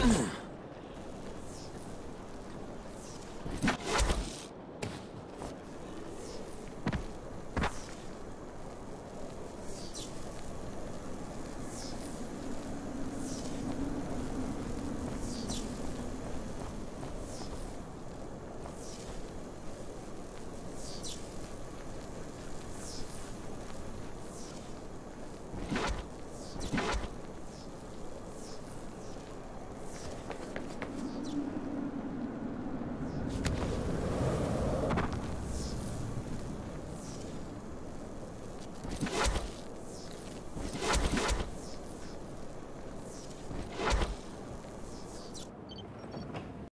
Mm-hmm.